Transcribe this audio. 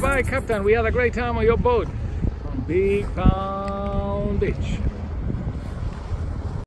Goodbye, Captain, we had a great time on your boat on Big Pound Beach.